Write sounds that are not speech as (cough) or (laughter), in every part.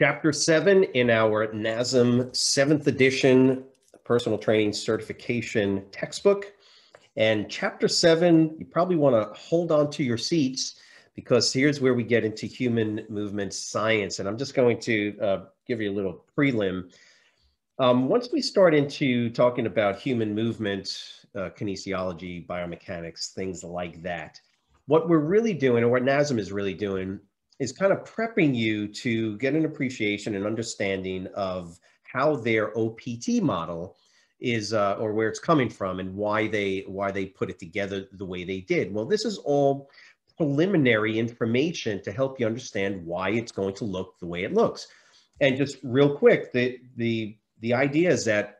Chapter seven in our NASM seventh edition personal training certification textbook. And chapter seven, you probably want to hold on to your seats because here's where we get into human movement science. And I'm just going to uh, give you a little prelim. Um, once we start into talking about human movement, uh, kinesiology, biomechanics, things like that, what we're really doing, or what NASM is really doing, is kind of prepping you to get an appreciation and understanding of how their OPT model is uh, or where it's coming from and why they why they put it together the way they did. Well, this is all preliminary information to help you understand why it's going to look the way it looks. And just real quick, the the the idea is that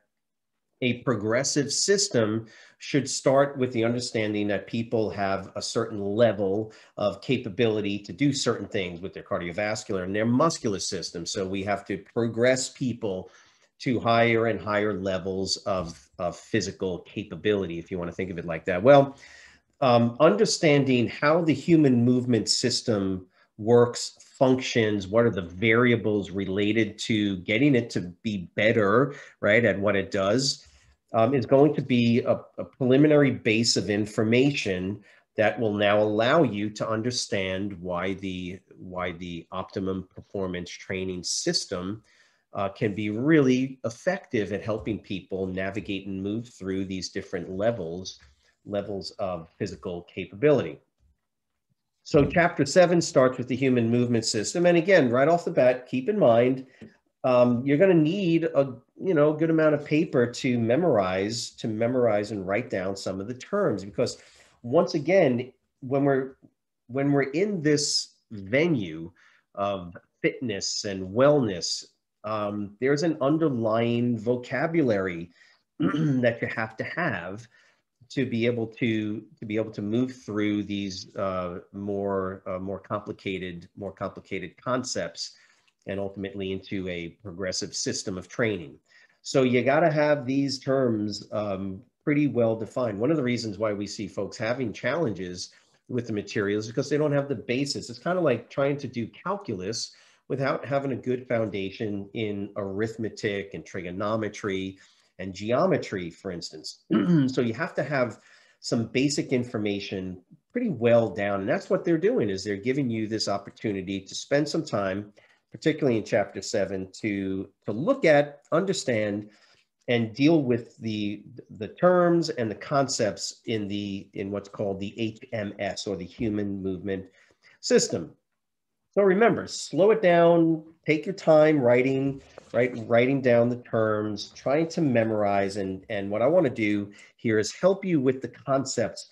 a progressive system should start with the understanding that people have a certain level of capability to do certain things with their cardiovascular and their muscular system. So we have to progress people to higher and higher levels of, of physical capability, if you want to think of it like that. Well, um, understanding how the human movement system works, functions, what are the variables related to getting it to be better, right, at what it does, um, is going to be a, a preliminary base of information that will now allow you to understand why the why the optimum performance training system uh, can be really effective at helping people navigate and move through these different levels levels of physical capability. So chapter seven starts with the human movement system. And again, right off the bat, keep in mind, um, you're going to need a you know good amount of paper to memorize to memorize and write down some of the terms because once again when we're when we're in this venue of fitness and wellness um, there's an underlying vocabulary (clears throat) that you have to have to be able to to be able to move through these uh, more uh, more complicated more complicated concepts and ultimately into a progressive system of training. So you got to have these terms um, pretty well defined. One of the reasons why we see folks having challenges with the materials is because they don't have the basis. It's kind of like trying to do calculus without having a good foundation in arithmetic and trigonometry and geometry, for instance. (clears throat) so you have to have some basic information pretty well down. And that's what they're doing is they're giving you this opportunity to spend some time particularly in chapter seven, to, to look at, understand, and deal with the, the terms and the concepts in, the, in what's called the HMS or the Human Movement System. So remember, slow it down, take your time writing, right? Writing down the terms, trying to memorize. And, and what I want to do here is help you with the concepts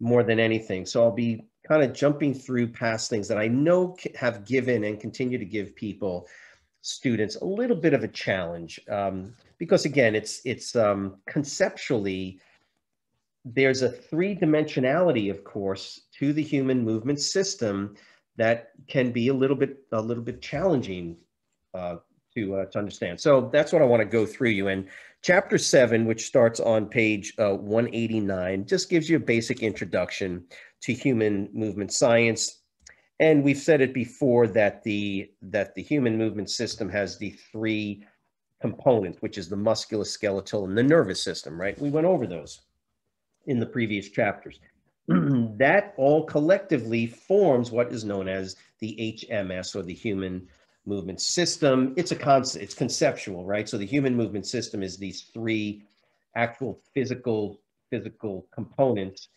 more than anything. So I'll be kind of jumping through past things that I know have given and continue to give people, students, a little bit of a challenge um, because again, it's it's um, conceptually there's a three dimensionality, of course, to the human movement system that can be a little bit a little bit challenging uh, to uh, to understand. So that's what I want to go through you. And chapter seven, which starts on page uh, 189, just gives you a basic introduction to human movement science. And we've said it before that the that the human movement system has the three components, which is the musculoskeletal and the nervous system, right? We went over those in the previous chapters. (clears throat) that all collectively forms what is known as the HMS or the human movement system. It's a concept, it's conceptual, right? So the human movement system is these three actual physical physical components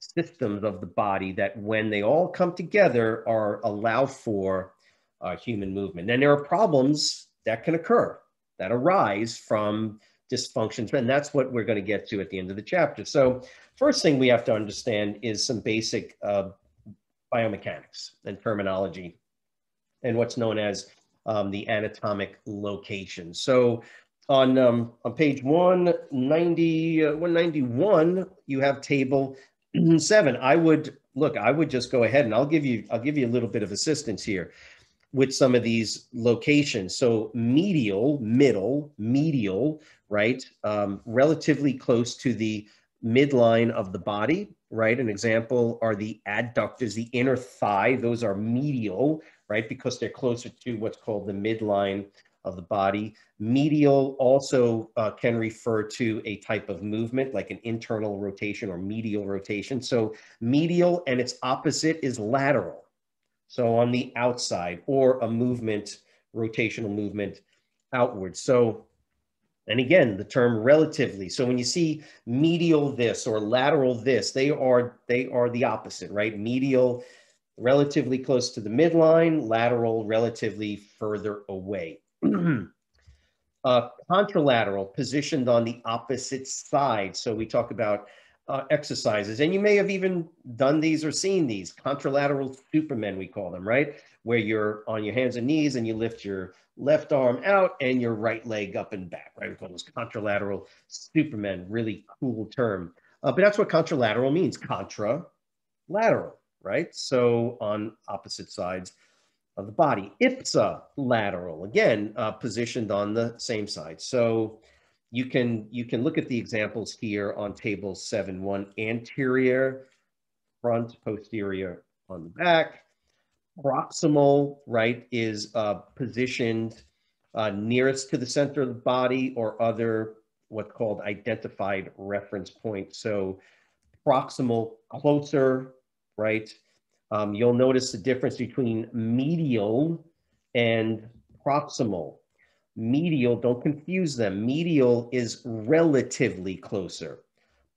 systems of the body that when they all come together are allow for uh, human movement. And there are problems that can occur that arise from dysfunctions. And that's what we're going to get to at the end of the chapter. So first thing we have to understand is some basic uh, biomechanics and terminology and what's known as um, the anatomic location. So on, um, on page 190, uh, 191, you have table seven, I would look, I would just go ahead and I'll give you, I'll give you a little bit of assistance here with some of these locations. So medial, middle, medial, right? Um, relatively close to the midline of the body right? An example are the adductors, the inner thigh. Those are medial, right? Because they're closer to what's called the midline of the body. Medial also uh, can refer to a type of movement like an internal rotation or medial rotation. So medial and its opposite is lateral. So on the outside or a movement, rotational movement outward. So, and again, the term relatively. So when you see medial this or lateral this, they are, they are the opposite, right? Medial relatively close to the midline, lateral relatively further away. Uh, contralateral, positioned on the opposite side. So we talk about uh, exercises, and you may have even done these or seen these contralateral supermen, we call them, right? Where you're on your hands and knees and you lift your left arm out and your right leg up and back, right? We call those contralateral supermen, really cool term. Uh, but that's what contralateral means, contra lateral, right? So on opposite sides of the body. Ipsilateral, again, uh, positioned on the same side. So you can, you can look at the examples here on table 7-1, anterior, front, posterior on the back. Proximal, right, is uh, positioned uh, nearest to the center of the body or other what's called identified reference point. So proximal, closer, right, um, you'll notice the difference between medial and proximal. Medial, don't confuse them. Medial is relatively closer.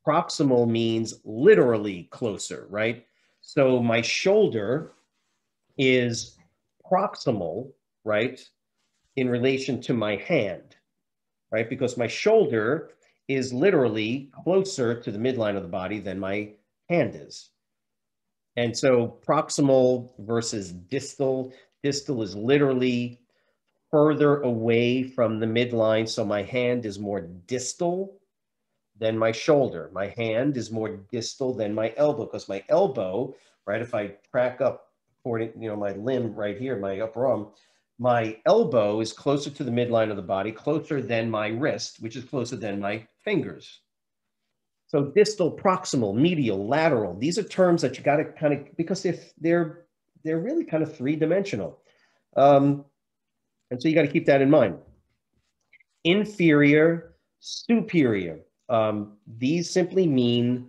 Proximal means literally closer, right? So my shoulder is proximal, right, in relation to my hand, right? Because my shoulder is literally closer to the midline of the body than my hand is. And so proximal versus distal, distal is literally further away from the midline. So my hand is more distal than my shoulder. My hand is more distal than my elbow because my elbow, right, if I track up, you know, my limb right here, my upper arm, my elbow is closer to the midline of the body, closer than my wrist, which is closer than my fingers. So distal, proximal, medial, lateral, these are terms that you got to kind of, because they're, they're, they're really kind of three-dimensional. Um, and so you got to keep that in mind. Inferior, superior. Um, these simply mean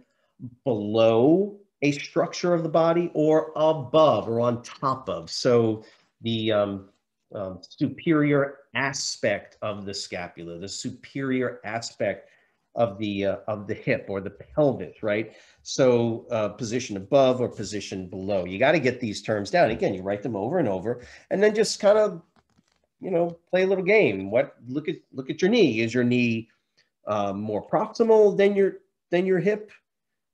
below a structure of the body or above or on top of. So the um, um, superior aspect of the scapula, the superior aspect of the uh, of the hip or the pelvis, right? So uh, position above or position below. You got to get these terms down. Again, you write them over and over, and then just kind of, you know, play a little game. What look at look at your knee. Is your knee uh, more proximal than your than your hip,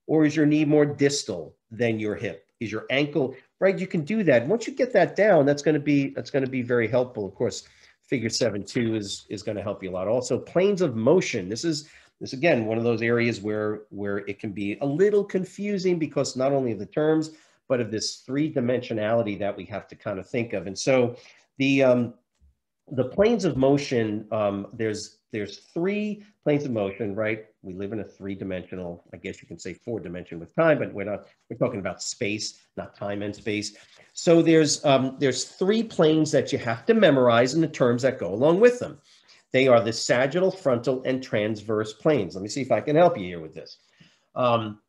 or is your knee more distal than your hip? Is your ankle right? You can do that. Once you get that down, that's going to be that's going to be very helpful. Of course, figure seven two is is going to help you a lot. Also, planes of motion. This is this again, one of those areas where, where it can be a little confusing because not only of the terms, but of this three dimensionality that we have to kind of think of. And so the, um, the planes of motion, um, there's, there's three planes of motion, right? We live in a three dimensional, I guess you can say four dimension with time, but we're not, we're talking about space, not time and space. So there's, um, there's three planes that you have to memorize and the terms that go along with them. They are the sagittal, frontal, and transverse planes. Let me see if I can help you here with this. Um,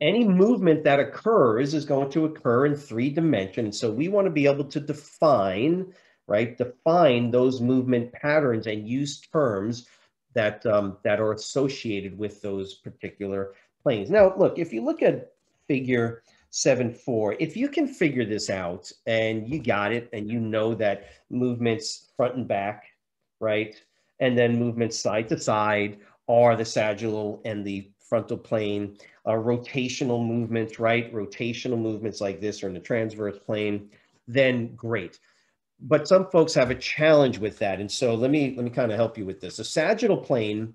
any movement that occurs is going to occur in three dimensions. So we want to be able to define, right, define those movement patterns and use terms that, um, that are associated with those particular planes. Now, look, if you look at figure 7-4, if you can figure this out and you got it and you know that movements front and back right? And then movements side to side are the sagittal and the frontal plane. Uh, rotational movements, right? Rotational movements like this are in the transverse plane, then great. But some folks have a challenge with that. And so let me let me kind of help you with this. The sagittal plane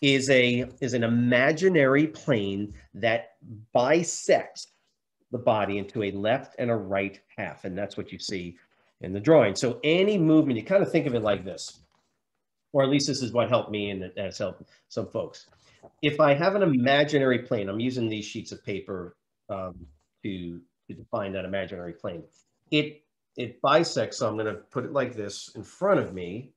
is a is an imaginary plane that bisects the body into a left and a right half. And that's what you see in the drawing. So any movement, you kind of think of it like this or at least this is what helped me and it has helped some folks. If I have an imaginary plane, I'm using these sheets of paper um, to, to define that imaginary plane. It, it bisects, so I'm gonna put it like this in front of me.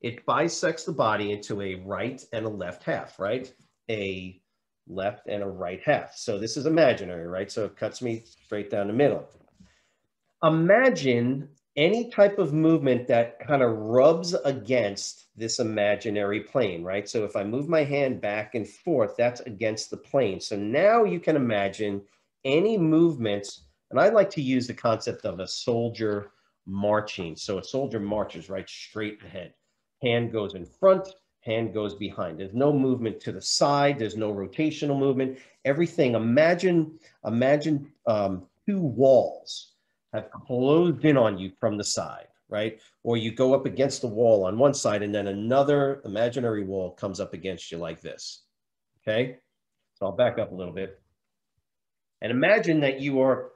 It bisects the body into a right and a left half, right? A left and a right half. So this is imaginary, right? So it cuts me straight down the middle. Imagine any type of movement that kind of rubs against this imaginary plane, right? So if I move my hand back and forth, that's against the plane. So now you can imagine any movements, and I like to use the concept of a soldier marching. So a soldier marches right straight ahead. Hand goes in front, hand goes behind. There's no movement to the side. There's no rotational movement. Everything, imagine, imagine um, two walls have closed in on you from the side, right? Or you go up against the wall on one side and then another imaginary wall comes up against you like this, okay? So I'll back up a little bit. And imagine that you are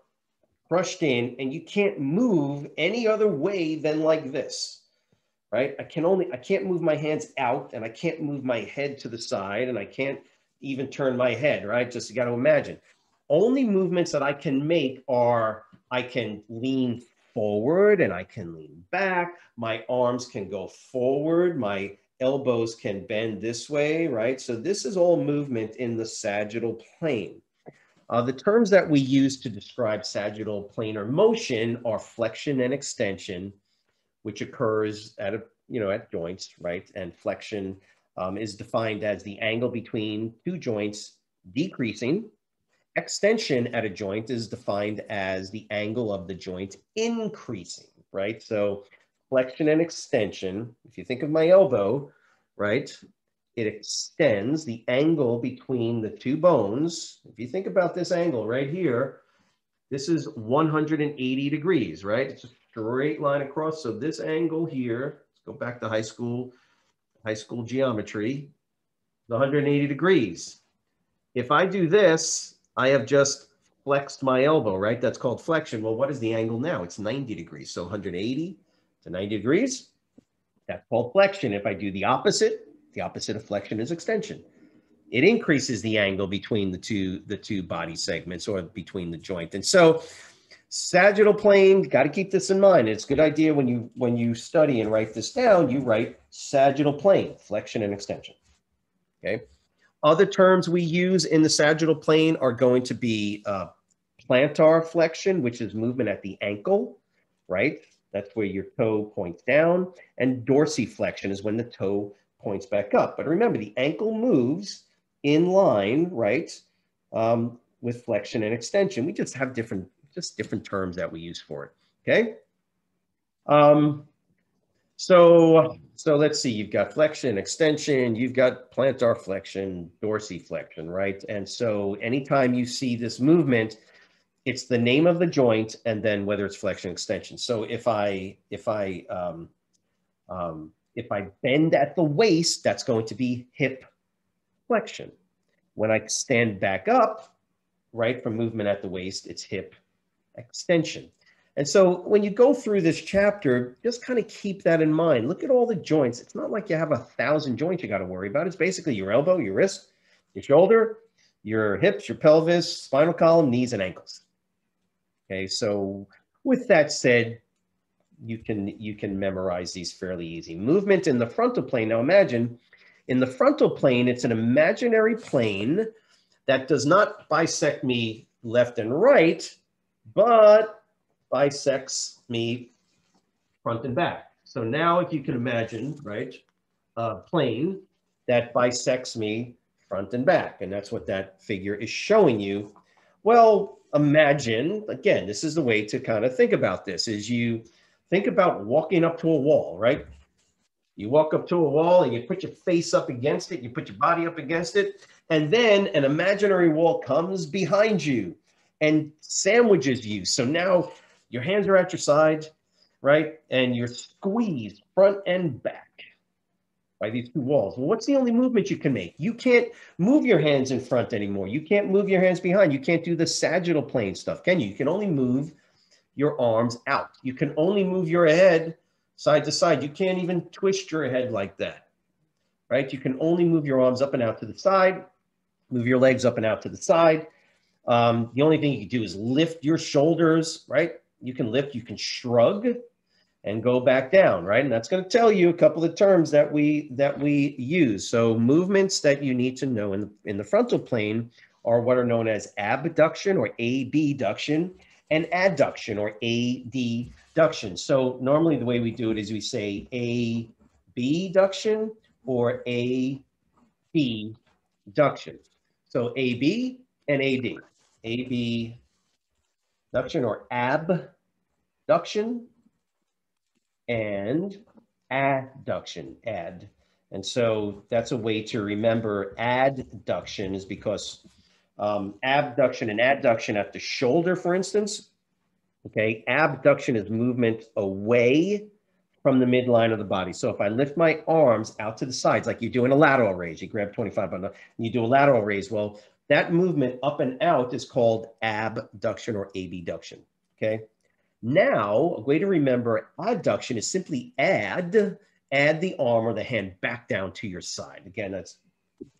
crushed in and you can't move any other way than like this, right? I can only, I can't move my hands out and I can't move my head to the side and I can't even turn my head, right? Just you got to imagine. Only movements that I can make are I can lean forward and I can lean back. My arms can go forward. My elbows can bend this way, right? So this is all movement in the sagittal plane. Uh, the terms that we use to describe sagittal planar motion are flexion and extension, which occurs at a, you know, at joints, right? And flexion um, is defined as the angle between two joints decreasing extension at a joint is defined as the angle of the joint increasing, right? So flexion and extension, if you think of my elbow, right, it extends the angle between the two bones. If you think about this angle right here, this is 180 degrees, right? It's a straight line across. So this angle here, let's go back to high school, high school geometry, 180 degrees. If I do this, I have just flexed my elbow, right? That's called flexion. Well, what is the angle now? It's 90 degrees. So 180 to 90 degrees, that's called flexion. If I do the opposite, the opposite of flexion is extension. It increases the angle between the two, the two body segments or between the joint. And so sagittal plane, got to keep this in mind. It's a good idea when you, when you study and write this down, you write sagittal plane, flexion and extension. Okay. Other terms we use in the sagittal plane are going to be uh, plantar flexion, which is movement at the ankle, right? That's where your toe points down. And dorsiflexion is when the toe points back up. But remember, the ankle moves in line, right, um, with flexion and extension. We just have different, just different terms that we use for it, okay? Um, so, so let's see, you've got flexion, extension, you've got plantar flexion, dorsiflexion, right? And so anytime you see this movement, it's the name of the joint and then whether it's flexion extension. So if I, if I, um, um, if I bend at the waist, that's going to be hip flexion. When I stand back up, right, from movement at the waist, it's hip extension. And so when you go through this chapter, just kind of keep that in mind. Look at all the joints. It's not like you have a thousand joints you got to worry about. It's basically your elbow, your wrist, your shoulder, your hips, your pelvis, spinal column, knees, and ankles. Okay, so with that said, you can you can memorize these fairly easy. Movement in the frontal plane. Now imagine in the frontal plane, it's an imaginary plane that does not bisect me left and right, but bisects me front and back. So now if you can imagine, right, a plane that bisects me front and back, and that's what that figure is showing you. Well, imagine, again, this is the way to kind of think about this, is you think about walking up to a wall, right? You walk up to a wall and you put your face up against it, you put your body up against it, and then an imaginary wall comes behind you and sandwiches you. So now your hands are at your sides, right? And you're squeezed front and back by these two walls. Well, what's the only movement you can make? You can't move your hands in front anymore. You can't move your hands behind. You can't do the sagittal plane stuff, can you? You can only move your arms out. You can only move your head side to side. You can't even twist your head like that. right? You can only move your arms up and out to the side, move your legs up and out to the side. Um, the only thing you can do is lift your shoulders, right? You can lift, you can shrug and go back down, right? And that's going to tell you a couple of terms that we that we use. So movements that you need to know in the, in the frontal plane are what are known as abduction or abduction and adduction or adduction. So normally the way we do it is we say abduction or abduction. So AB and AD. AB duction or abduction and adduction, add. And so that's a way to remember adduction is because um, abduction and adduction at the shoulder, for instance, okay, abduction is movement away from the midline of the body. So if I lift my arms out to the sides, like you do in a lateral raise, you grab 25 on the, and you do a lateral raise. Well, that movement up and out is called abduction or abduction. Okay. Now, a way to remember adduction is simply add, add the arm or the hand back down to your side. Again, that's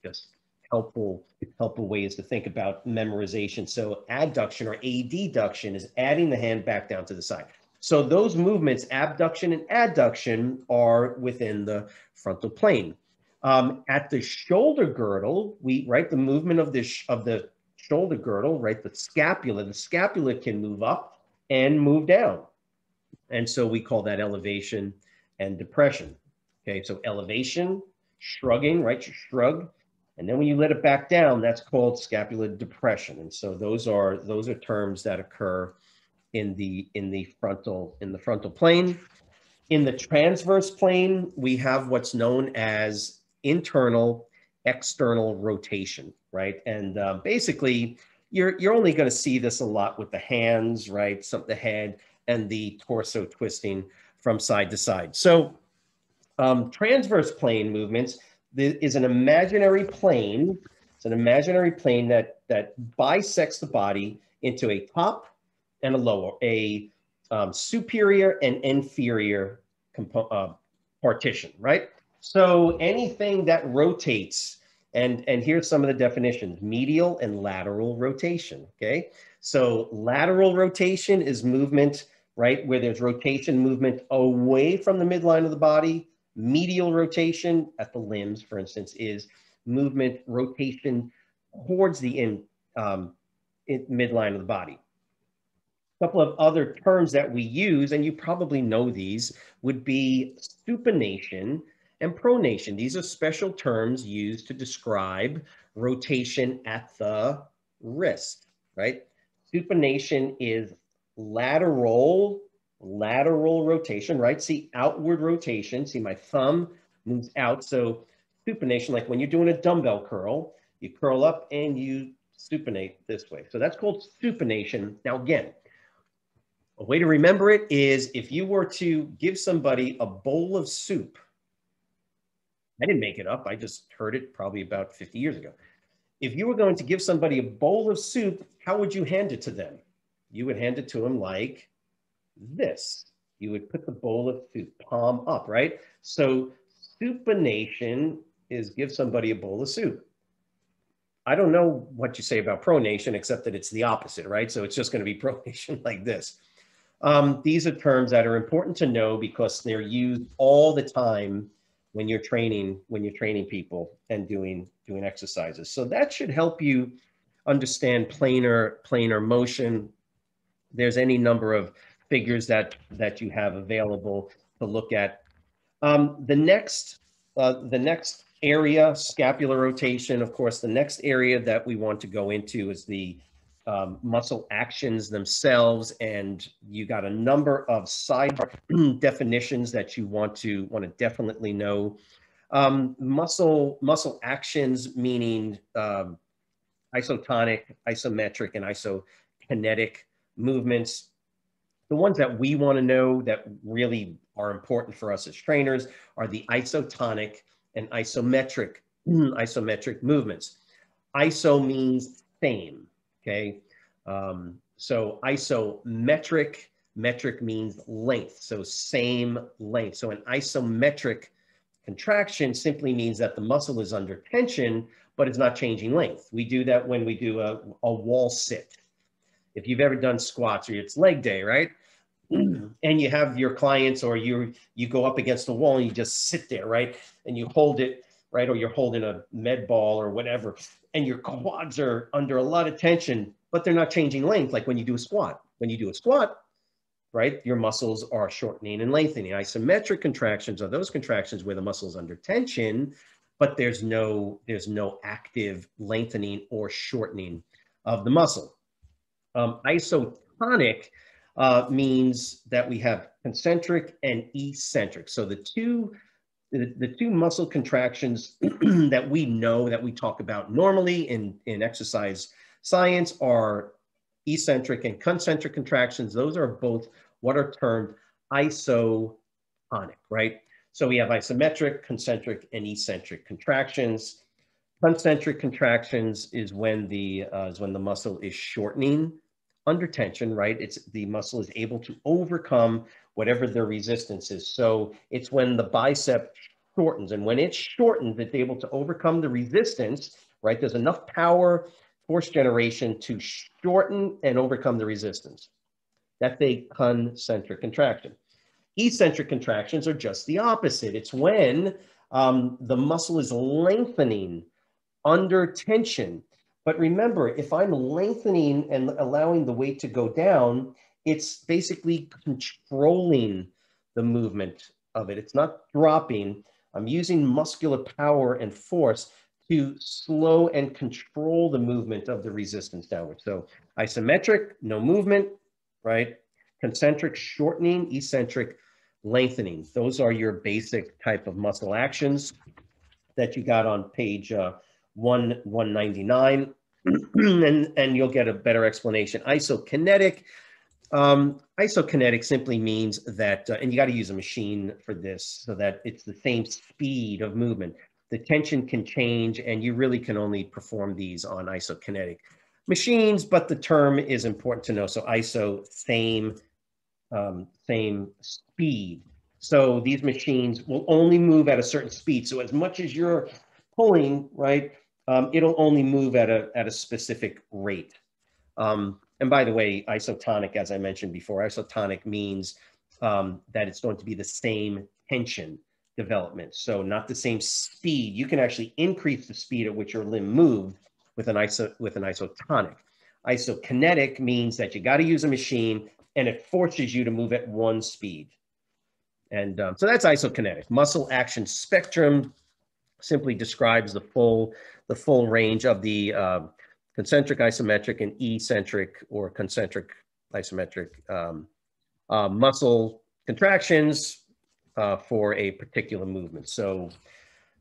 just helpful, helpful ways to think about memorization. So adduction or adduction is adding the hand back down to the side. So those movements, abduction and adduction, are within the frontal plane. Um, at the shoulder girdle, we right the movement of the of the shoulder girdle, right the scapula. The scapula can move up and move down, and so we call that elevation and depression. Okay, so elevation, shrugging, right? You shrug, and then when you let it back down, that's called scapular depression. And so those are those are terms that occur in the in the frontal in the frontal plane. In the transverse plane, we have what's known as internal external rotation, right? And uh, basically, you're you're only going to see this a lot with the hands, right? Some the head and the torso twisting from side to side. So um, transverse plane movements is an imaginary plane. It's an imaginary plane that that bisects the body into a top and a lower, a um, superior and inferior uh, partition, right? So anything that rotates, and, and here's some of the definitions, medial and lateral rotation, okay? So lateral rotation is movement, right, where there's rotation movement away from the midline of the body. Medial rotation at the limbs, for instance, is movement rotation towards the in, um, in midline of the body. A couple of other terms that we use, and you probably know these, would be supination, and pronation. These are special terms used to describe rotation at the wrist, right? Supination is lateral, lateral rotation, right? See outward rotation. See my thumb moves out. So supination, like when you're doing a dumbbell curl, you curl up and you supinate this way. So that's called supination. Now again, a way to remember it is if you were to give somebody a bowl of soup, I didn't make it up. I just heard it probably about 50 years ago. If you were going to give somebody a bowl of soup, how would you hand it to them? You would hand it to them like this. You would put the bowl of soup palm up, right? So supination is give somebody a bowl of soup. I don't know what you say about pronation, except that it's the opposite, right? So it's just going to be (laughs) pronation like this. Um, these are terms that are important to know because they're used all the time when you're training when you're training people and doing doing exercises. So that should help you understand planar planar motion. There's any number of figures that that you have available to look at. Um, the next uh, the next area, scapular rotation. Of course, the next area that we want to go into is the um, muscle actions themselves, and you got a number of side (clears throat) definitions that you want to want to definitely know. Um, muscle muscle actions meaning um, isotonic, isometric, and isokinetic movements. The ones that we want to know that really are important for us as trainers are the isotonic and isometric (clears throat) isometric movements. Iso means same okay? Um, so isometric, metric means length, so same length. So an isometric contraction simply means that the muscle is under tension, but it's not changing length. We do that when we do a, a wall sit. If you've ever done squats or it's leg day, right? (clears throat) And you have your clients or you you go up against the wall and you just sit there, right? And you hold it, right? Or you're holding a med ball or whatever, and your quads are under a lot of tension, but they're not changing length like when you do a squat. When you do a squat, right? Your muscles are shortening and lengthening. Isometric contractions are those contractions where the muscle's under tension, but there's no, there's no active lengthening or shortening of the muscle. Um, isotonic uh, means that we have concentric and eccentric. So the two, the, two muscle contractions (clears throat) that we know that we talk about normally in, in exercise science are eccentric and concentric contractions. Those are both what are termed isotonic, right? So we have isometric, concentric, and eccentric contractions. Concentric contractions is when the uh, is when the muscle is shortening under tension, right? It's the muscle is able to overcome whatever the resistance is. So it's when the bicep shortens, and when it shortens, it's able to overcome the resistance, right? There's enough power, force generation to shorten and overcome the resistance. That's a concentric contraction. Eccentric contractions are just the opposite. It's when um, the muscle is lengthening under tension. But remember, if I'm lengthening and allowing the weight to go down, it's basically controlling the movement of it. It's not dropping. I'm using muscular power and force to slow and control the movement of the resistance downward. So isometric, no movement, right? Concentric shortening, eccentric lengthening. Those are your basic type of muscle actions that you got on page uh, 1, 199. (clears throat) and, and you'll get a better explanation. Isokinetic. Um, isokinetic simply means that, uh, and you got to use a machine for this so that it's the same speed of movement. The tension can change and you really can only perform these on isokinetic machines, but the term is important to know. So ISO, same, um, same speed. So these machines will only move at a certain speed. So as much as you're pulling, right, um, it'll only move at a, at a specific rate. Um, and by the way, isotonic, as I mentioned before, isotonic means um, that it's going to be the same tension development. So not the same speed. You can actually increase the speed at which your limb moves with an iso with an isotonic. Isokinetic means that you got to use a machine and it forces you to move at one speed. And um, so that's isokinetic. Muscle action spectrum simply describes the full the full range of the uh, concentric isometric and eccentric or concentric isometric um, uh, muscle contractions uh, for a particular movement. So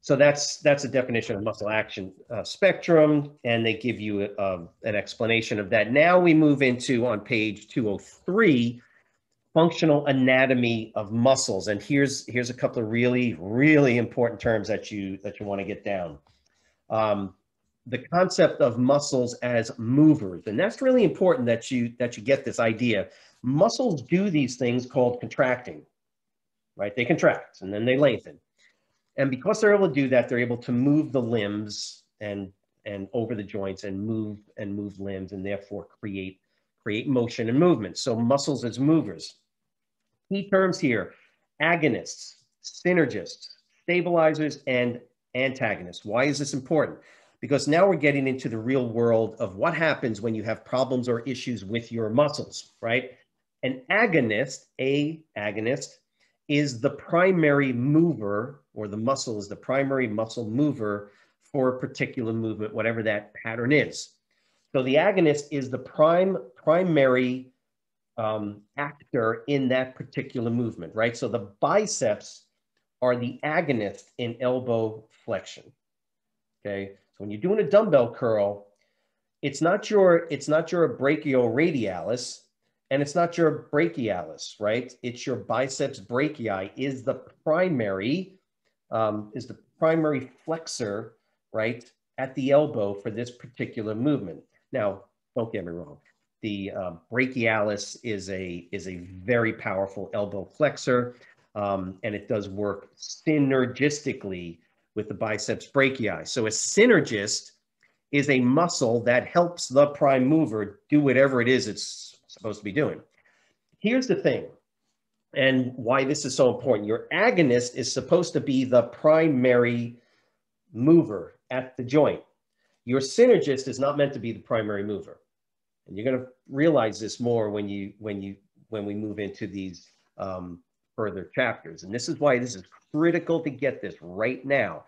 so that's that's a definition of muscle action uh, spectrum, and they give you a, a, an explanation of that. Now we move into on page 203, functional anatomy of muscles, and here's here's a couple of really really important terms that you that you want to get down. Um, the concept of muscles as movers, and that's really important that you that you get this idea. Muscles do these things called contracting, right? They contract and then they lengthen and because they're able to do that, they're able to move the limbs and and over the joints and move and move limbs and therefore create create motion and movement. So muscles as movers. Key terms here, agonists, synergists, stabilizers, and antagonists. Why is this important? Because now we're getting into the real world of what happens when you have problems or issues with your muscles, right? An agonist, a agonist, is the primary mover or the muscle is the primary muscle mover for a particular movement, whatever that pattern is. So the agonist is the prime primary um, actor in that particular movement, right? So the biceps are the agonist in elbow flexion. Okay, when you're doing a dumbbell curl, it's not your it's not your brachioradialis, and it's not your brachialis, right? It's your biceps brachii is the primary um, is the primary flexor, right, at the elbow for this particular movement. Now, don't get me wrong. The uh, brachialis is a, is a very powerful elbow flexor. Um, and it does work synergistically with the biceps brachii. So a synergist is a muscle that helps the prime mover do whatever it is it's supposed to be doing. Here's the thing, and why this is so important. Your agonist is supposed to be the primary mover at the joint. Your synergist is not meant to be the primary mover. And you're going to realize this more when you when you when we move into these um, further chapters. And this is why this is critical to get this right now.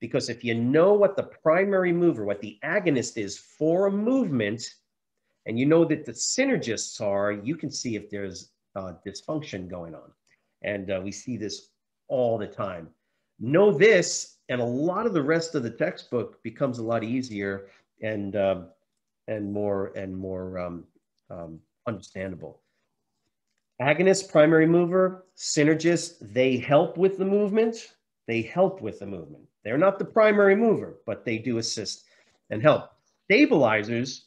Because if you know what the primary mover, what the agonist is for a movement, and you know that the synergists are, you can see if there's uh, dysfunction going on. And uh, we see this all the time. Know this, and a lot of the rest of the textbook becomes a lot easier and uh, and more and more um, um, understandable. Agonist, primary mover, synergist, they help with the movement. They help with the movement. They're not the primary mover, but they do assist and help. Stabilizers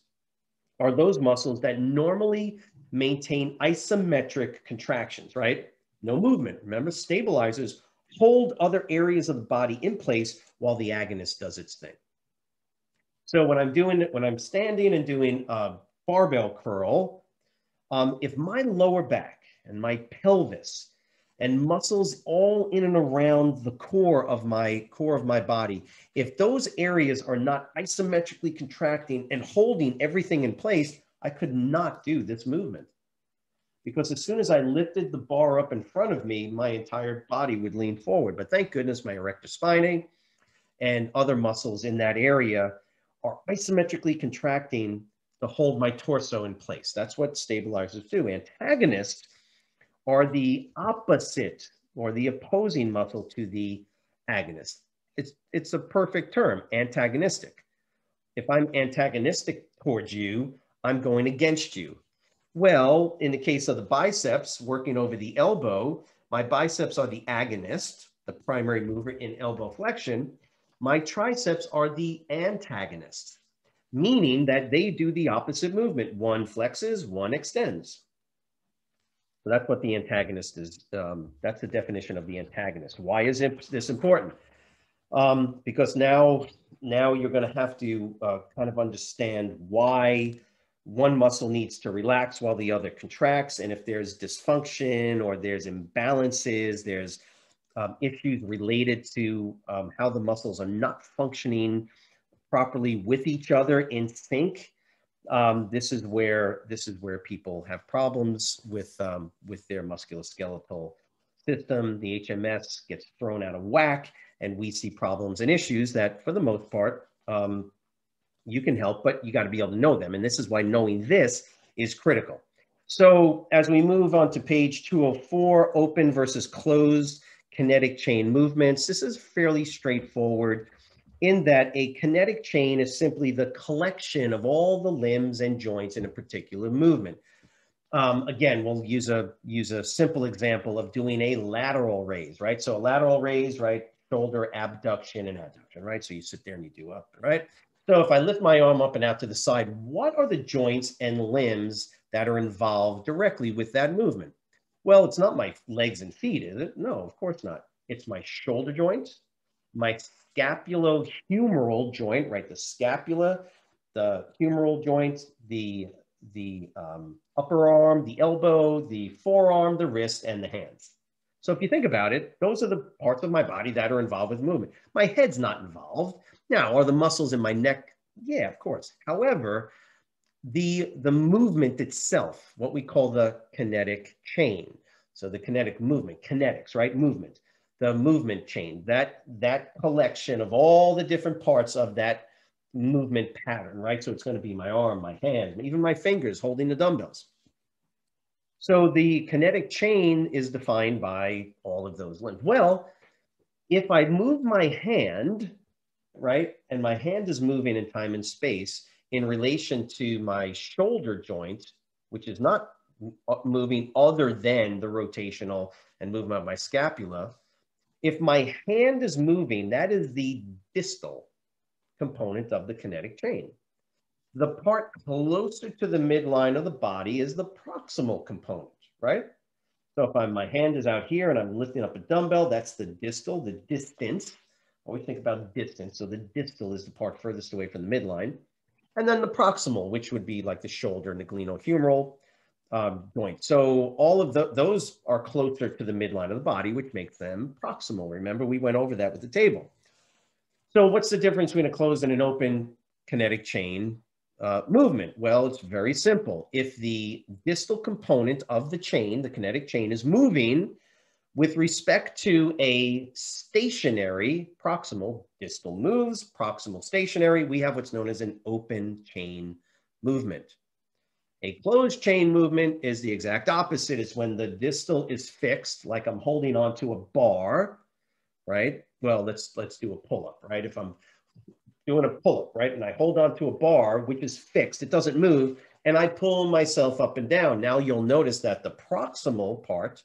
are those muscles that normally maintain isometric contractions, right? No movement. Remember, stabilizers hold other areas of the body in place while the agonist does its thing. So when I'm doing when I'm standing and doing a barbell curl, um, if my lower back and my pelvis and muscles all in and around the core of my core of my body. If those areas are not isometrically contracting and holding everything in place i could not do this movement. Because as soon as i lifted the bar up in front of me my entire body would lean forward. But thank goodness my erector spinae and other muscles in that area are isometrically contracting to hold my torso in place. That's what stabilizers do. Antagonists are the opposite or the opposing muscle to the agonist. It's, it's a perfect term, antagonistic. If I'm antagonistic towards you, I'm going against you. Well, in the case of the biceps working over the elbow, my biceps are the agonist, the primary mover in elbow flexion. My triceps are the antagonist, meaning that they do the opposite movement. One flexes, one extends. So that's what the antagonist is. Um, that's the definition of the antagonist. Why is it, this important? Um, because now, now you're going to have to uh, kind of understand why one muscle needs to relax while the other contracts. And if there's dysfunction or there's imbalances, there's um, issues related to um, how the muscles are not functioning properly with each other in sync, um, this is where this is where people have problems with um, with their musculoskeletal system. The HMS gets thrown out of whack, and we see problems and issues that, for the most part, um, you can help, but you got to be able to know them. And this is why knowing this is critical. So as we move on to page 204, open versus closed kinetic chain movements, this is fairly straightforward in that a kinetic chain is simply the collection of all the limbs and joints in a particular movement. Um, again, we'll use a use a simple example of doing a lateral raise, right? So a lateral raise, right? Shoulder abduction and adduction, right? So you sit there and you do up, right? So if I lift my arm up and out to the side, what are the joints and limbs that are involved directly with that movement? Well, it's not my legs and feet, is it? No, of course not. It's my shoulder joints, my scapulohumeral joint, right? The scapula, the humeral joints, the, the um, upper arm, the elbow, the forearm, the wrist, and the hands. So if you think about it, those are the parts of my body that are involved with movement. My head's not involved. Now, are the muscles in my neck? Yeah, of course. However, the, the movement itself, what we call the kinetic chain. So the kinetic movement, kinetics, right? Movement the movement chain, that, that collection of all the different parts of that movement pattern, right? So it's going to be my arm, my hand, even my fingers holding the dumbbells. So the kinetic chain is defined by all of those limbs. Well, if I move my hand, right, and my hand is moving in time and space in relation to my shoulder joint, which is not uh, moving other than the rotational and movement of my scapula, if my hand is moving, that is the distal component of the kinetic chain. The part closer to the midline of the body is the proximal component, right? So if I'm, my hand is out here and I'm lifting up a dumbbell, that's the distal, the distance. Always think about distance. So the distal is the part furthest away from the midline. And then the proximal, which would be like the shoulder and the glenohumeral um, joint. So all of the, those are closer to the midline of the body, which makes them proximal. Remember, we went over that with the table. So what's the difference between a closed and an open kinetic chain uh, movement? Well, it's very simple. If the distal component of the chain, the kinetic chain, is moving with respect to a stationary proximal, distal moves, proximal stationary, we have what's known as an open chain movement. A closed chain movement is the exact opposite. It's when the distal is fixed, like I'm holding onto a bar, right? Well, let's let's do a pull-up, right? If I'm doing a pull-up, right? And I hold on to a bar, which is fixed, it doesn't move, and I pull myself up and down. Now you'll notice that the proximal part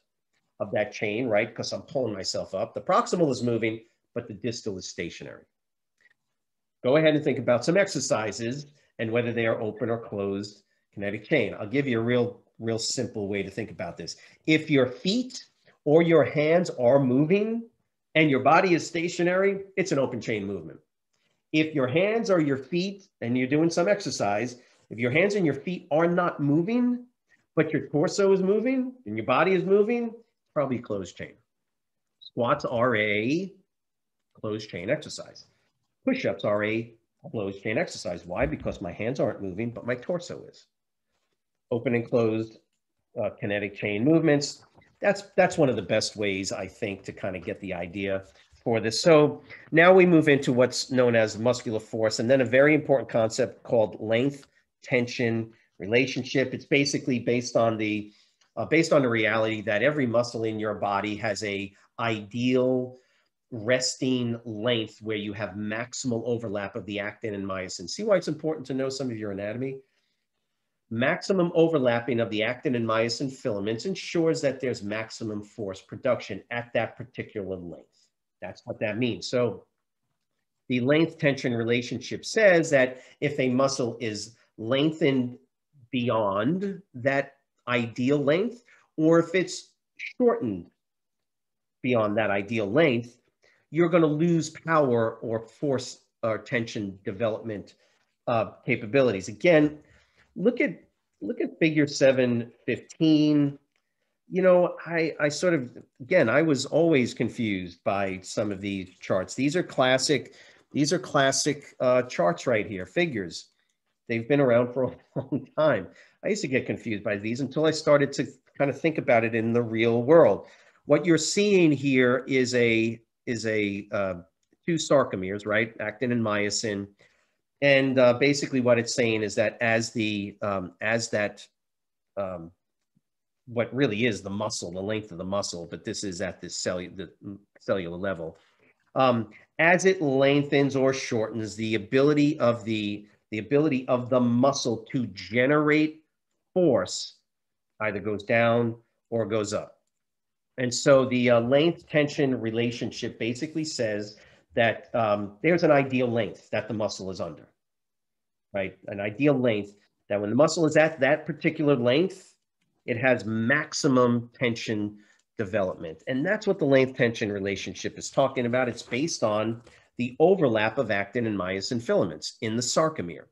of that chain, right? Because I'm pulling myself up, the proximal is moving, but the distal is stationary. Go ahead and think about some exercises and whether they are open or closed kinetic chain. I'll give you a real, real simple way to think about this. If your feet or your hands are moving and your body is stationary, it's an open chain movement. If your hands or your feet, and you're doing some exercise, if your hands and your feet are not moving, but your torso is moving and your body is moving, probably closed chain. Squats are a closed chain exercise. Push-ups are a closed chain exercise. Why? Because my hands aren't moving, but my torso is. Open and closed uh, kinetic chain movements. That's, that's one of the best ways, I think, to kind of get the idea for this. So now we move into what's known as muscular force, and then a very important concept called length tension relationship. It's basically based on the uh, based on the reality that every muscle in your body has a ideal resting length where you have maximal overlap of the actin and myosin. See why it's important to know some of your anatomy? Maximum overlapping of the actin and myosin filaments ensures that there's maximum force production at that particular length. That's what that means. So the length tension relationship says that if a muscle is lengthened beyond that ideal length, or if it's shortened beyond that ideal length, you're going to lose power or force or tension development uh, capabilities. Again, look at look at figure 715 you know, I, I sort of, again, I was always confused by some of these charts. These are classic, these are classic uh, charts right here, figures. They've been around for a (laughs) long time. I used to get confused by these until I started to kind of think about it in the real world. What you're seeing here is a, is a uh, two sarcomeres, right? Actin and myosin. And uh, basically what it's saying is that as the, um, as that, um, what really is the muscle, the length of the muscle, but this is at this cellular, the cellular level. Um, as it lengthens or shortens, the ability of the, the ability of the muscle to generate force either goes down or goes up. And so the uh, length tension relationship basically says that um, there's an ideal length that the muscle is under, right? An ideal length that when the muscle is at that particular length, it has maximum tension development. And that's what the length tension relationship is talking about. It's based on the overlap of actin and myosin filaments in the sarcomere.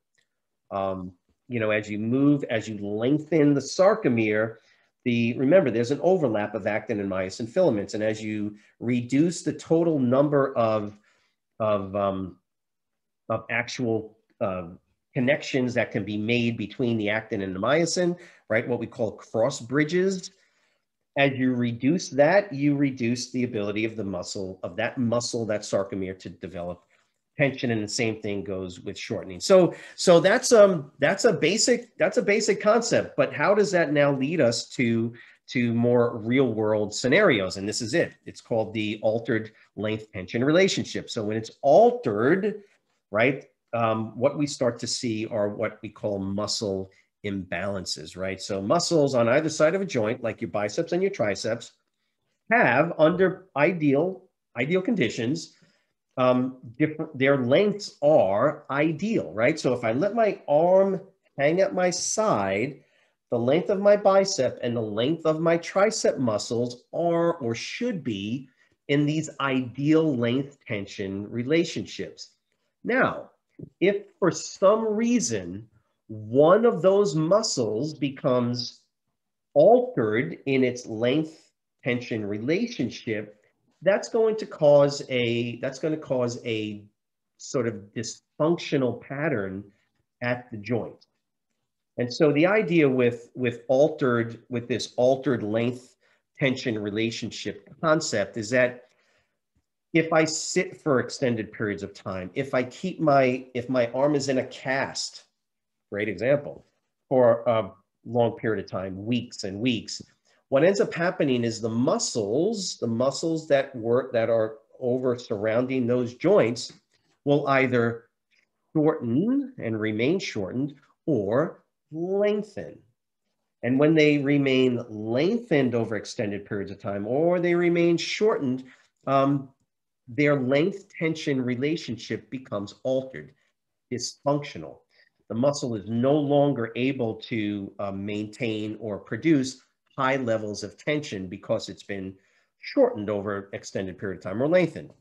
Um, you know, as you move, as you lengthen the sarcomere, the remember there's an overlap of actin and myosin filaments, and as you reduce the total number of of um, of actual uh, connections that can be made between the actin and the myosin, right? What we call cross bridges. As you reduce that, you reduce the ability of the muscle, of that muscle, that sarcomere to develop tension and the same thing goes with shortening. So, so that's, um, that's a basic, that's a basic concept, but how does that now lead us to, to more real world scenarios? And this is it. It's called the altered length tension relationship. So when it's altered, right, um, what we start to see are what we call muscle imbalances, right? So muscles on either side of a joint, like your biceps and your triceps, have under ideal ideal conditions, um, different their lengths are ideal, right? So if I let my arm hang at my side, the length of my bicep and the length of my tricep muscles are or should be in these ideal length tension relationships. Now, if for some reason one of those muscles becomes altered in its length tension relationship, that's going to cause a that's going to cause a sort of dysfunctional pattern at the joint. And so the idea with with altered with this altered length tension relationship concept is that if I sit for extended periods of time, if I keep my if my arm is in a cast, great example, for a long period of time, weeks and weeks, what ends up happening is the muscles, the muscles that work that are over surrounding those joints will either shorten and remain shortened or lengthen. And when they remain lengthened over extended periods of time or they remain shortened, um, their length tension relationship becomes altered, dysfunctional. The muscle is no longer able to uh, maintain or produce high levels of tension because it's been shortened over extended period of time or lengthened.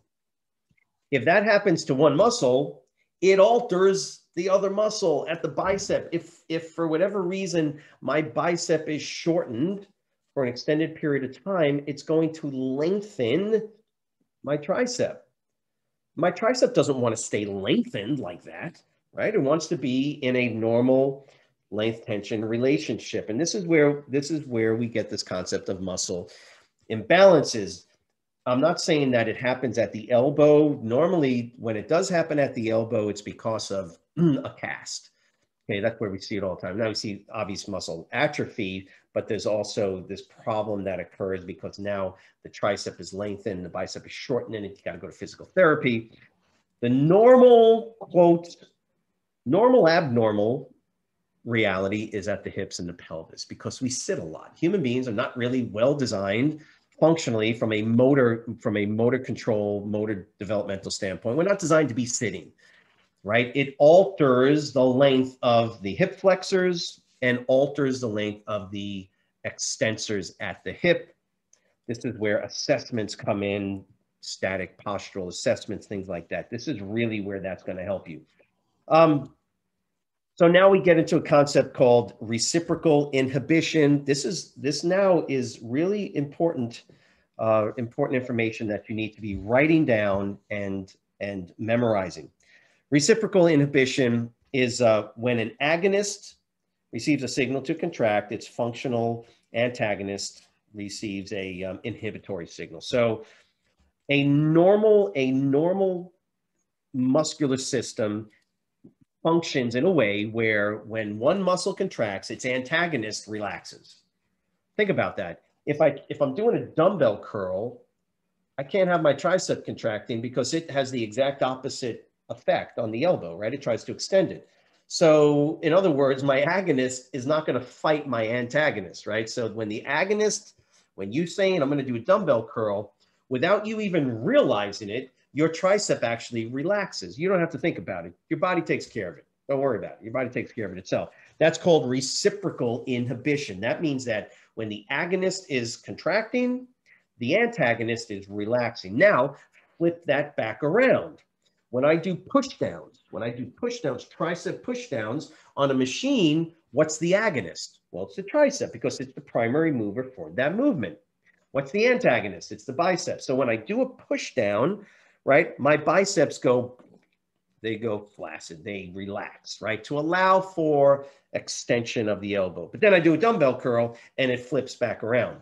If that happens to one muscle, it alters the other muscle at the bicep. If, if for whatever reason my bicep is shortened for an extended period of time, it's going to lengthen my tricep. My tricep doesn't want to stay lengthened like that, right? It wants to be in a normal length tension relationship. And this is where this is where we get this concept of muscle imbalances. I'm not saying that it happens at the elbow. Normally, when it does happen at the elbow, it's because of Mm, a cast. Okay, that's where we see it all the time. Now we see obvious muscle atrophy, but there's also this problem that occurs because now the tricep is lengthened, the bicep is shortened, and you got to go to physical therapy. The normal, quote, normal abnormal reality is at the hips and the pelvis because we sit a lot. Human beings are not really well designed functionally from a motor from a motor control motor developmental standpoint we're not designed to be sitting right it alters the length of the hip flexors and alters the length of the extensors at the hip this is where assessments come in static postural assessments things like that this is really where that's going to help you um, so now we get into a concept called reciprocal inhibition. This is this now is really important, uh, important information that you need to be writing down and and memorizing. Reciprocal inhibition is uh, when an agonist receives a signal to contract, its functional antagonist receives a um, inhibitory signal. So a normal a normal muscular system functions in a way where when one muscle contracts, its antagonist relaxes. Think about that. If, I, if I'm doing a dumbbell curl, I can't have my tricep contracting because it has the exact opposite effect on the elbow, right? It tries to extend it. So in other words, my agonist is not going to fight my antagonist, right? So when the agonist, when you saying I'm going to do a dumbbell curl, without you even realizing it, your tricep actually relaxes. You don't have to think about it. Your body takes care of it. Don't worry about it. Your body takes care of it itself. That's called reciprocal inhibition. That means that when the agonist is contracting, the antagonist is relaxing. Now, flip that back around. When I do push downs, when I do push downs, tricep push downs on a machine, what's the agonist? Well, it's the tricep because it's the primary mover for that movement. What's the antagonist? It's the bicep. So when I do a push down, right? My biceps go, they go flaccid, they relax, right? To allow for extension of the elbow. But then I do a dumbbell curl and it flips back around.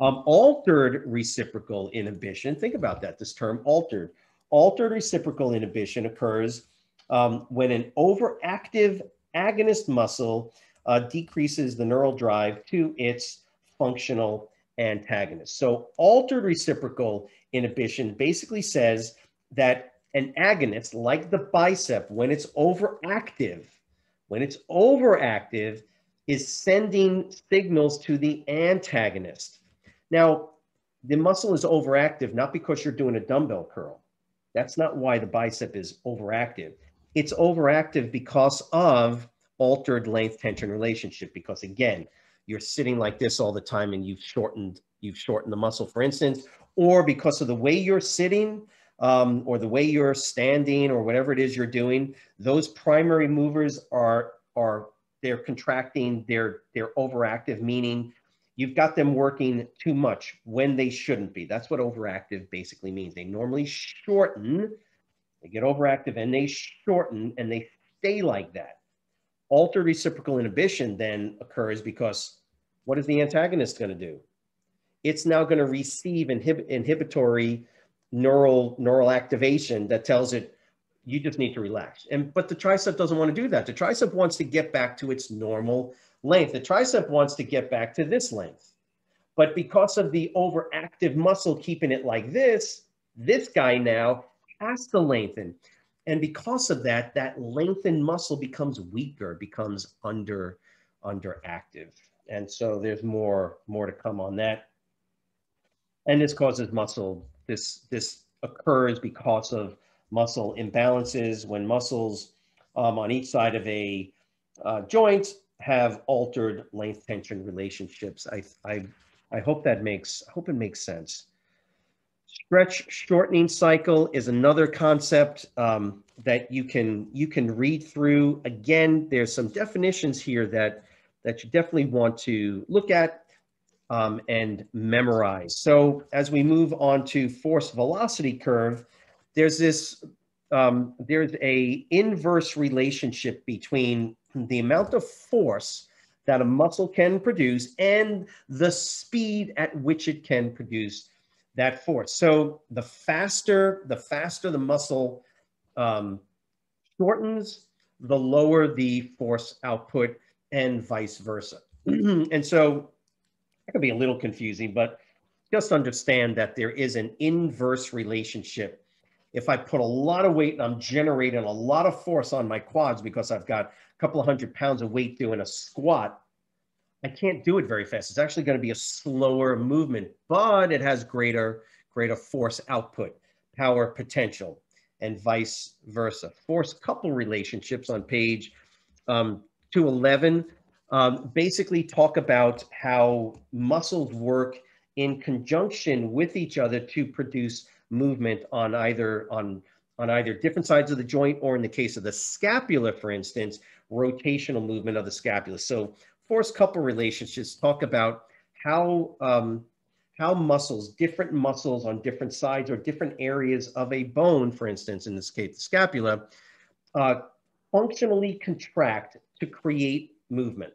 Um, altered reciprocal inhibition, think about that, this term altered. Altered reciprocal inhibition occurs um, when an overactive agonist muscle uh, decreases the neural drive to its functional antagonist. So altered reciprocal inhibition basically says that an agonist like the bicep, when it's overactive, when it's overactive, is sending signals to the antagonist. Now, the muscle is overactive not because you're doing a dumbbell curl. That's not why the bicep is overactive. It's overactive because of altered length tension relationship because again, you're sitting like this all the time and you've shortened you've shortened the muscle, for instance, or because of the way you're sitting um, or the way you're standing or whatever it is you're doing, those primary movers are are they're contracting, they're they're overactive, meaning you've got them working too much when they shouldn't be. That's what overactive basically means. They normally shorten, they get overactive and they shorten and they stay like that. Altered reciprocal inhibition then occurs because what is the antagonist going to do? It's now going to receive inhib inhibitory neural neural activation that tells it you just need to relax. And but the tricep doesn't want to do that. The tricep wants to get back to its normal length. The tricep wants to get back to this length. But because of the overactive muscle keeping it like this, this guy now has to lengthen. And because of that, that lengthened muscle becomes weaker, becomes under underactive. And so there's more, more to come on that. And this causes muscle, this, this occurs because of muscle imbalances when muscles um, on each side of a uh, joint have altered length tension relationships. I, I, I hope that makes, I hope it makes sense. Stretch shortening cycle is another concept um, that you can you can read through. Again, there's some definitions here that that you definitely want to look at um, and memorize. So as we move on to force velocity curve, there's this um, there's a inverse relationship between the amount of force that a muscle can produce and the speed at which it can produce that force. So the faster, the faster the muscle um, shortens, the lower the force output and vice versa. (clears throat) and so it could be a little confusing, but just understand that there is an inverse relationship if I put a lot of weight and I'm generating a lot of force on my quads because I've got couple of hundred pounds of weight doing a squat, I can't do it very fast. It's actually going to be a slower movement, but it has greater, greater force output, power potential, and vice versa. Force couple relationships on page um, 211 um, basically talk about how muscles work in conjunction with each other to produce movement on either on on either different sides of the joint or in the case of the scapula, for instance, rotational movement of the scapula. So force couple relationships talk about how um, how muscles, different muscles on different sides or different areas of a bone, for instance, in this case, the scapula, uh, functionally contract to create movement.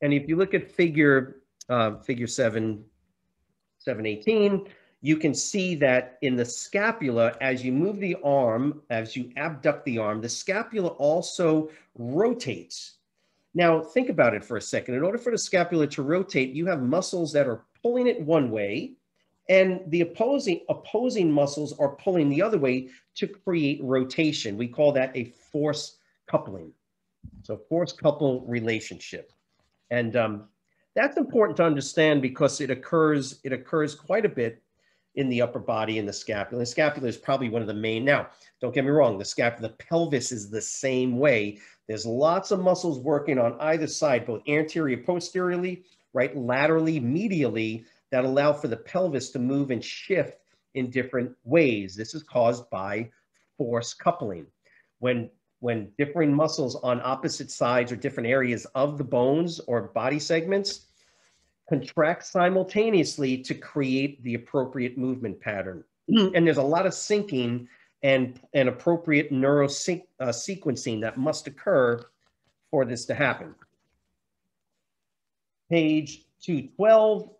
And if you look at figure uh, figure seven, 718, you can see that in the scapula, as you move the arm, as you abduct the arm, the scapula also rotates. Now, think about it for a second. In order for the scapula to rotate, you have muscles that are pulling it one way, and the opposing, opposing muscles are pulling the other way to create rotation. We call that a force coupling. So force couple relationship. And um, that's important to understand because it occurs, it occurs quite a bit in the upper body and the scapula. The scapula is probably one of the main. Now, don't get me wrong, the scapula, the pelvis is the same way. There's lots of muscles working on either side, both anterior, posteriorly, right, laterally, medially, that allow for the pelvis to move and shift in different ways. This is caused by force coupling. When when differing muscles on opposite sides or different areas of the bones or body segments contract simultaneously to create the appropriate movement pattern. and there's a lot of syncing and, and appropriate neuro uh, sequencing that must occur for this to happen. Page 212,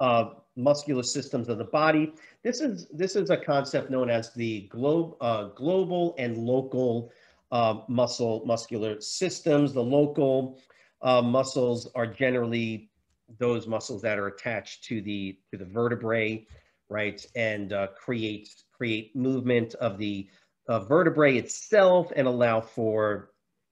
uh, muscular systems of the body. This is, this is a concept known as the globe, uh, global and local uh, muscle muscular systems. The local uh, muscles are generally those muscles that are attached to the to the vertebrae, right, and uh, create create movement of the uh, vertebrae itself and allow for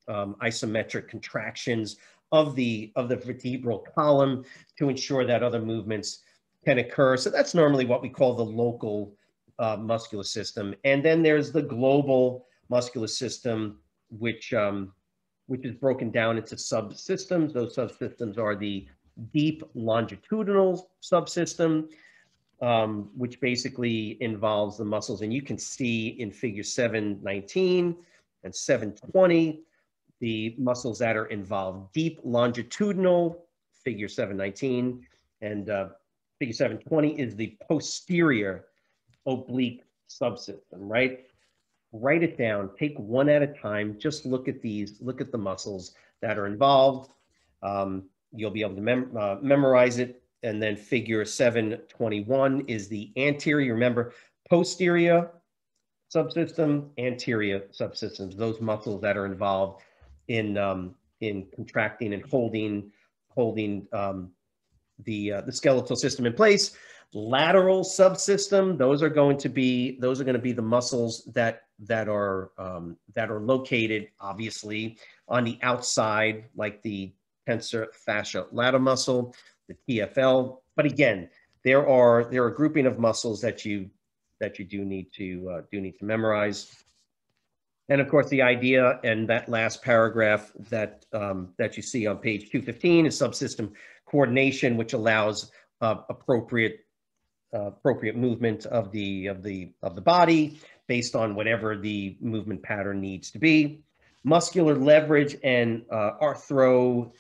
um, isometric contractions of the of the vertebral column to ensure that other movements can occur. So that's normally what we call the local uh, muscular system. And then there's the global muscular system, which um, which is broken down into subsystems. Those subsystems are the deep longitudinal subsystem, um, which basically involves the muscles. And you can see in figure 719 and 720, the muscles that are involved. Deep longitudinal, figure 719, and uh, figure 720 is the posterior oblique subsystem, right? Write it down, take one at a time, just look at these, look at the muscles that are involved. Um, you'll be able to mem uh, memorize it. And then figure 721 is the anterior, remember, posterior subsystem, anterior subsystems, those muscles that are involved in, um, in contracting and holding, holding um, the, uh, the skeletal system in place. Lateral subsystem, those are going to be, those are going to be the muscles that, that are, um, that are located obviously on the outside, like the tensor fascia lata muscle, the TFL. But again, there are there are a grouping of muscles that you that you do need to uh, do need to memorize. And of course, the idea and that last paragraph that um, that you see on page 215 is subsystem coordination, which allows uh, appropriate uh, appropriate movement of the of the of the body based on whatever the movement pattern needs to be. Muscular leverage and uh, arthro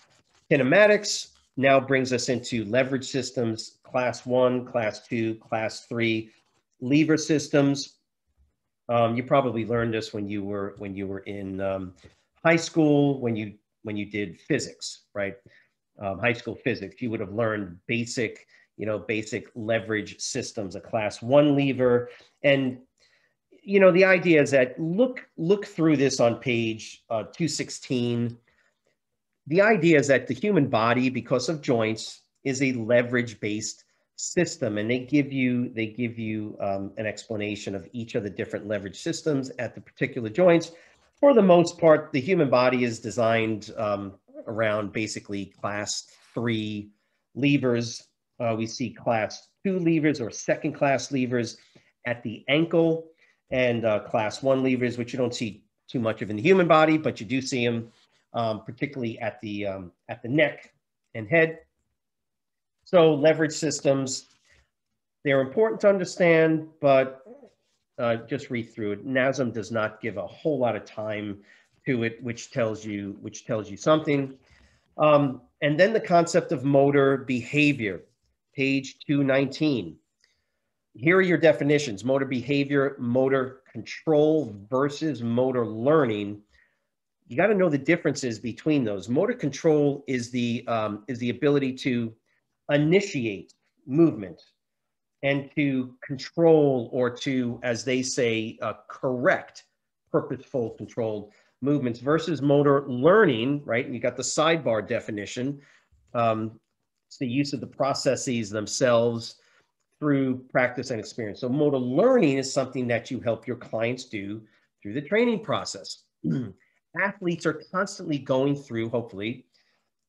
Kinematics now brings us into leverage systems, class one, class two, class three, lever systems. Um, you probably learned this when you were when you were in um, high school when you when you did physics, right? Um, high school physics, you would have learned basic, you know, basic leverage systems, a class one lever, and you know the idea is that look look through this on page uh, 216 the idea is that the human body, because of joints, is a leverage-based system, and they give you they give you um, an explanation of each of the different leverage systems at the particular joints. For the most part, the human body is designed um, around basically class three levers. Uh, we see class two levers or second class levers at the ankle, and uh, class one levers, which you don't see too much of in the human body, but you do see them um, particularly at the, um, at the neck and head. So leverage systems, they're important to understand, but uh, just read through it. NASM does not give a whole lot of time to it, which tells you, which tells you something. Um, and then the concept of motor behavior, page 219. Here are your definitions, motor behavior, motor control versus motor learning you got to know the differences between those. Motor control is the um, is the ability to initiate movement and to control or to, as they say, uh, correct purposeful controlled movements versus motor learning, right? And you got the sidebar definition. Um, it's the use of the processes themselves through practice and experience. So motor learning is something that you help your clients do through the training process. (clears throat) athletes are constantly going through, hopefully,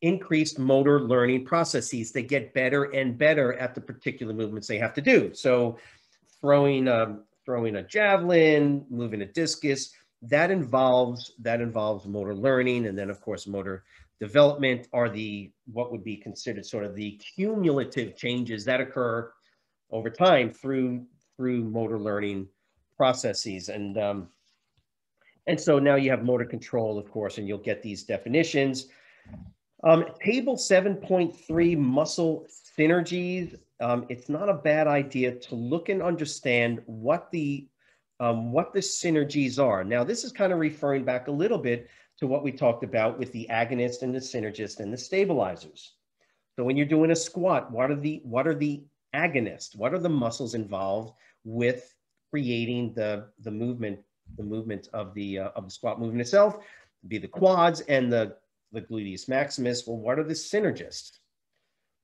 increased motor learning processes. They get better and better at the particular movements they have to do. So throwing a, throwing a javelin, moving a discus, that involves that involves motor learning and then of course motor development are the what would be considered sort of the cumulative changes that occur over time through through motor learning processes and um, and so now you have motor control, of course, and you'll get these definitions. Um, table 7.3 muscle synergies. Um, it's not a bad idea to look and understand what the um, what the synergies are. Now, this is kind of referring back a little bit to what we talked about with the agonist and the synergist and the stabilizers. So when you're doing a squat, what are the what are the agonists? What are the muscles involved with creating the the movement the movement of the uh, of the squat movement itself, be the quads and the the gluteus maximus. Well, what are the synergists?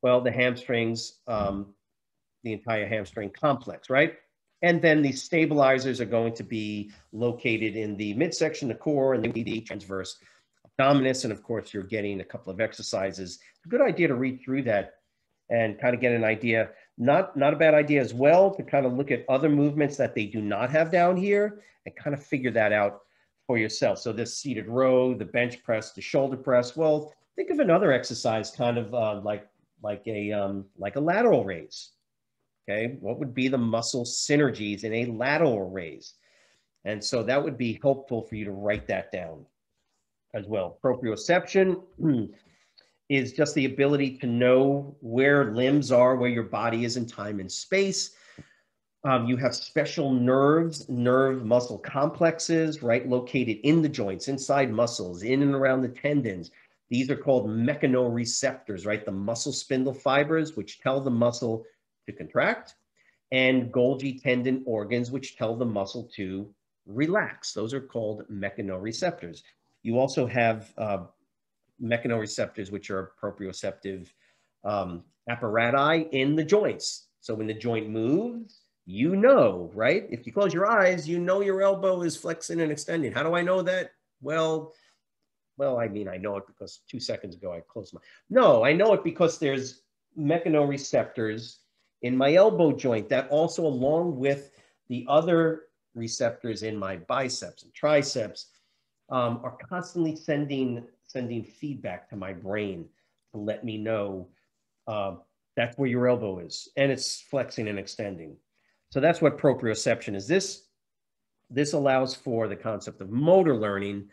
Well, the hamstrings, um, the entire hamstring complex, right? And then the stabilizers are going to be located in the midsection, the core, and the transverse abdominis. And of course, you're getting a couple of exercises. It's a good idea to read through that and kind of get an idea. Not, not a bad idea as well to kind of look at other movements that they do not have down here and kind of figure that out for yourself. So this seated row, the bench press, the shoulder press. Well, think of another exercise kind of uh, like like a um, like a lateral raise. Okay, what would be the muscle synergies in a lateral raise? And so that would be helpful for you to write that down as well. Proprioception (clears throat) is just the ability to know where limbs are, where your body is in time and space. Um, you have special nerves, nerve muscle complexes, right, located in the joints, inside muscles, in and around the tendons. These are called mechanoreceptors, right? The muscle spindle fibers, which tell the muscle to contract, and Golgi tendon organs, which tell the muscle to relax. Those are called mechanoreceptors. You also have uh, mechanoreceptors, which are proprioceptive um, apparati in the joints. So when the joint moves, you know, right? If you close your eyes, you know your elbow is flexing and extending. How do I know that? Well, well, I mean, I know it because two seconds ago I closed my. No, I know it because there's mechanoreceptors in my elbow joint that also, along with the other receptors in my biceps and triceps, um, are constantly sending sending feedback to my brain to let me know uh, that's where your elbow is, and it's flexing and extending. So that's what proprioception is. This this allows for the concept of motor learning,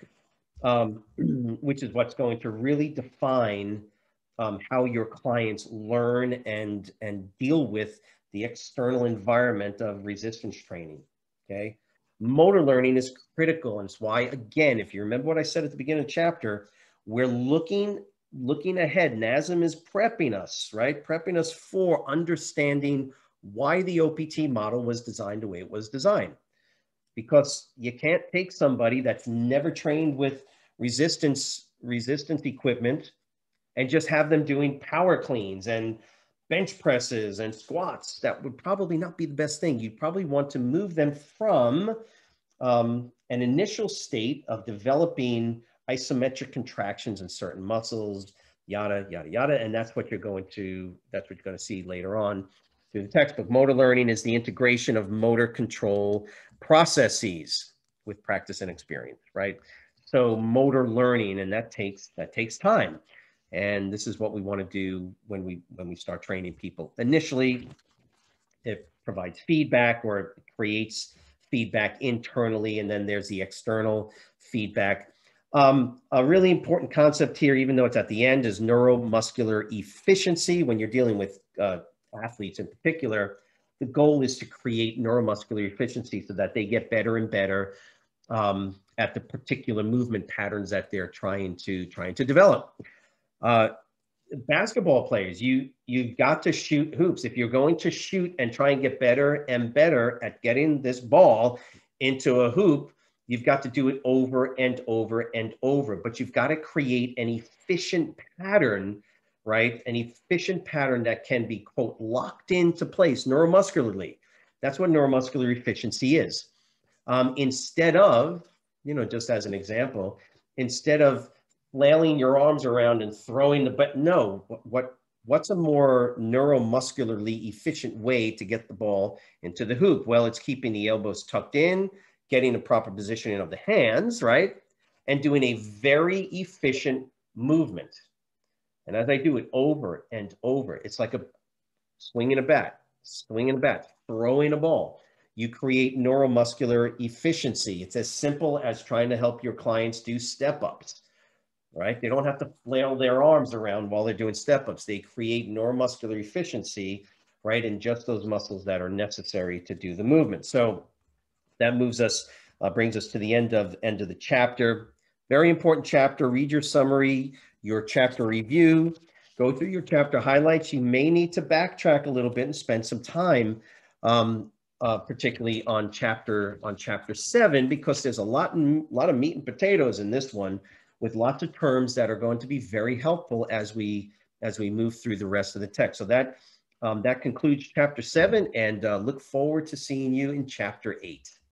um, (clears throat) which is what's going to really define um, how your clients learn and and deal with the external environment of resistance training. Okay, motor learning is critical, and it's why again, if you remember what I said at the beginning of the chapter, we're looking looking ahead. NASM is prepping us, right? Prepping us for understanding why the OPT model was designed the way it was designed. Because you can't take somebody that's never trained with resistance resistance equipment and just have them doing power cleans and bench presses and squats. That would probably not be the best thing. You'd probably want to move them from um, an initial state of developing isometric contractions in certain muscles, yada, yada, yada. And that's what you're going to, that's what you're going to see later on through the textbook. Motor learning is the integration of motor control processes with practice and experience, right? So motor learning, and that takes, that takes time. And this is what we want to do when we, when we start training people. Initially, it provides feedback or it creates feedback internally, and then there's the external feedback. Um, a really important concept here, even though it's at the end, is neuromuscular efficiency. When you're dealing with uh, athletes in particular, the goal is to create neuromuscular efficiency so that they get better and better um, at the particular movement patterns that they're trying to trying to develop. Uh, basketball players, you you've got to shoot hoops. If you're going to shoot and try and get better and better at getting this ball into a hoop, You've got to do it over and over and over, but you've got to create an efficient pattern, right? An efficient pattern that can be, quote, locked into place neuromuscularly. That's what neuromuscular efficiency is. Um, instead of, you know, just as an example, instead of flailing your arms around and throwing the, but no, what, what's a more neuromuscularly efficient way to get the ball into the hoop? Well, it's keeping the elbows tucked in, getting the proper positioning of the hands, right? And doing a very efficient movement. And as I do it over and over, it's like a swinging a bat, swinging a bat, throwing a ball. You create neuromuscular efficiency. It's as simple as trying to help your clients do step ups, right? They don't have to flail their arms around while they're doing step ups. They create neuromuscular efficiency, right? In just those muscles that are necessary to do the movement. So that moves us, uh, brings us to the end of end of the chapter. Very important chapter. Read your summary, your chapter review, go through your chapter highlights. You may need to backtrack a little bit and spend some time, um, uh, particularly on chapter on chapter seven, because there's a lot and lot of meat and potatoes in this one, with lots of terms that are going to be very helpful as we as we move through the rest of the text. So that um, that concludes chapter seven, and uh, look forward to seeing you in chapter eight.